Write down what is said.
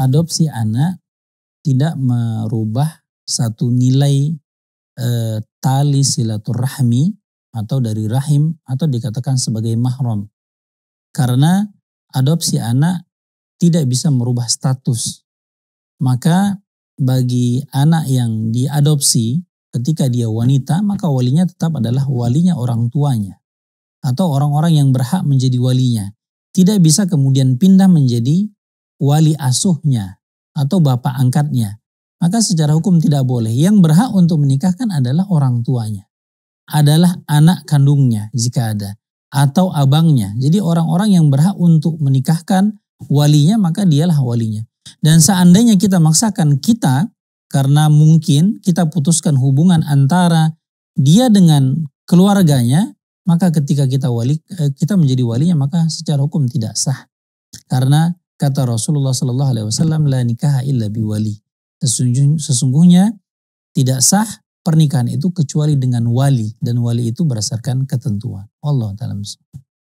adopsi anak tidak merubah satu nilai e, tali silaturahmi atau dari rahim atau dikatakan sebagai mahram. Karena adopsi anak tidak bisa merubah status. Maka bagi anak yang diadopsi ketika dia wanita, maka walinya tetap adalah walinya orang tuanya atau orang-orang yang berhak menjadi walinya. Tidak bisa kemudian pindah menjadi wali asuhnya atau bapak angkatnya. Maka secara hukum tidak boleh. Yang berhak untuk menikahkan adalah orang tuanya. Adalah anak kandungnya jika ada. Atau abangnya. Jadi orang-orang yang berhak untuk menikahkan walinya maka dialah walinya. Dan seandainya kita maksakan kita karena mungkin kita putuskan hubungan antara dia dengan keluarganya, maka ketika kita wali eh, kita menjadi walinya maka secara hukum tidak sah. Karena kata Rasulullah Sallallahu Alaihi Wasallam la nikah illa biwali. Sesungguhnya tidak sah pernikahan itu kecuali dengan wali dan wali itu berdasarkan ketentuan. Allah taala